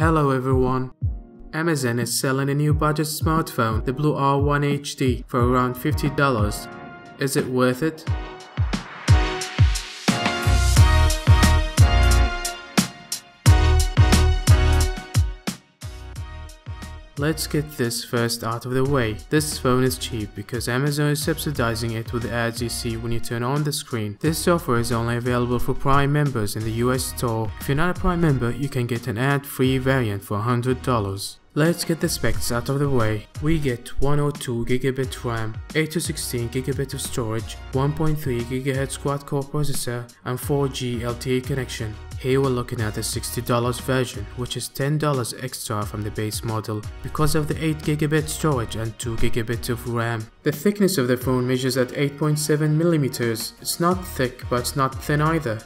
Hello everyone. Amazon is selling a new budget smartphone, the Blu R1 HD, for around $50. Is it worth it? Let's get this first out of the way. This phone is cheap because Amazon is subsidizing it with ads you see when you turn on the screen. This offer is only available for Prime members in the US store. If you're not a Prime member, you can get an ad-free variant for $100. Let's get the specs out of the way. We get 102GB RAM, 8 to 16GB of storage, 1.3GHz quad-core processor, and 4G LTE connection. Here we're looking at the $60 version, which is $10 extra from the base model because of the 8GB storage and 2GB of RAM. The thickness of the phone measures at 8.7mm. It's not thick, but it's not thin either.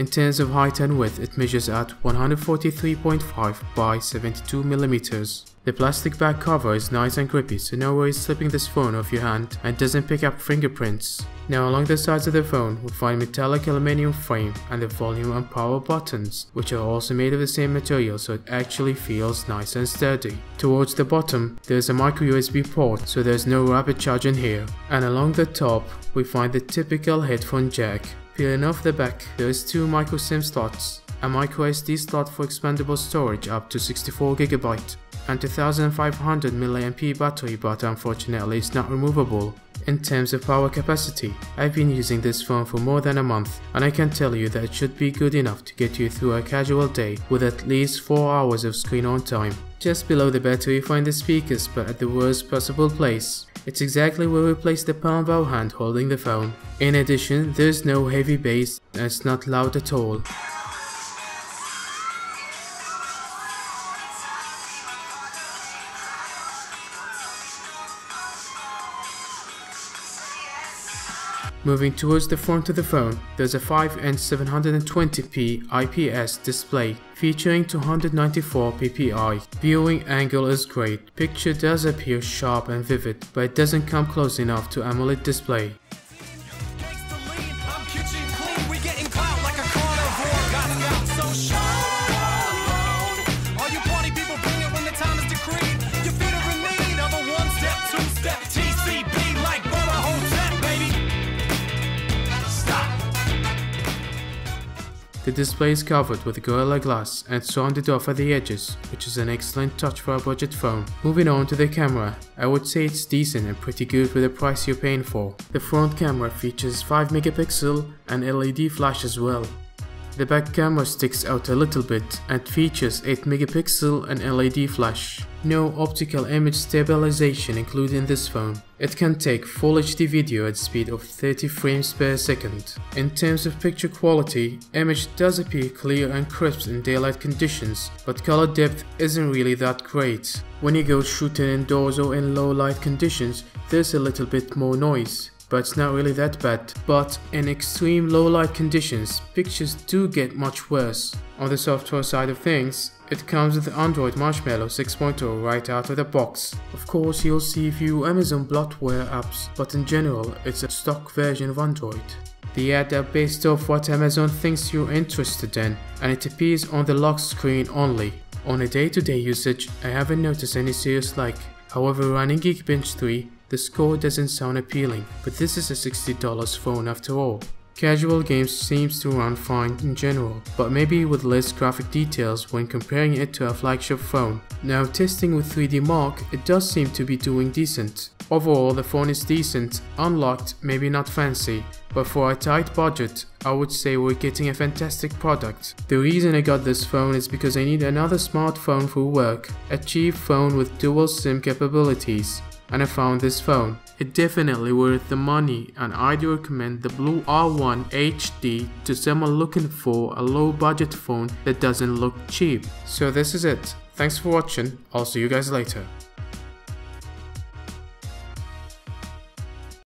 In terms of height and width, it measures at 143.5 by 72mm. The plastic back cover is nice and grippy so no worries slipping this phone off your hand and doesn't pick up fingerprints. Now along the sides of the phone we find metallic aluminium frame and the volume and power buttons which are also made of the same material so it actually feels nice and sturdy. Towards the bottom there's a micro USB port so there's no rapid charging here and along the top we find the typical headphone jack Peeling off the back, there is two micro SIM slots, a micro SD slot for expandable storage up to 64GB, and 2500 mAh battery but unfortunately it's not removable. In terms of power capacity, I've been using this phone for more than a month and I can tell you that it should be good enough to get you through a casual day with at least 4 hours of screen on time. Just below the battery you find the speakers but at the worst possible place. It's exactly where we place the palm of our hand holding the phone. In addition, there's no heavy bass and it's not loud at all. Moving towards the front of the phone, there's a 5-inch 720p IPS display featuring 294 ppi. Viewing angle is great, picture does appear sharp and vivid, but it doesn't come close enough to AMOLED display. The display is covered with Gorilla Glass and rounded off at the edges, which is an excellent touch for a budget phone. Moving on to the camera, I would say it's decent and pretty good for the price you're paying for. The front camera features 5 megapixel and LED flash as well. The back camera sticks out a little bit and features 8 megapixel and LED flash. No optical image stabilization included in this phone. It can take Full HD video at speed of 30 frames per second. In terms of picture quality, image does appear clear and crisp in daylight conditions, but color depth isn't really that great. When you go shooting indoors or in low light conditions, there's a little bit more noise but it's not really that bad. But in extreme low light conditions, pictures do get much worse. On the software side of things, it comes with Android Marshmallow 6.0 right out of the box. Of course you'll see a few Amazon bloatware apps, but in general it's a stock version of Android. The ads are based off what Amazon thinks you're interested in, and it appears on the lock screen only. On a day-to-day -day usage, I haven't noticed any serious lag. However, running Geekbench 3 the score doesn't sound appealing, but this is a $60 phone after all. Casual games seems to run fine in general, but maybe with less graphic details when comparing it to a flagship phone. Now testing with 3D Mark, it does seem to be doing decent. Overall the phone is decent, unlocked, maybe not fancy, but for a tight budget, I would say we're getting a fantastic product. The reason I got this phone is because I need another smartphone for work, a cheap phone with dual SIM capabilities and I found this phone. It definitely worth the money and I'd recommend the Blu R1 HD to someone looking for a low budget phone that doesn't look cheap. So this is it. Thanks for watching, I'll see you guys later.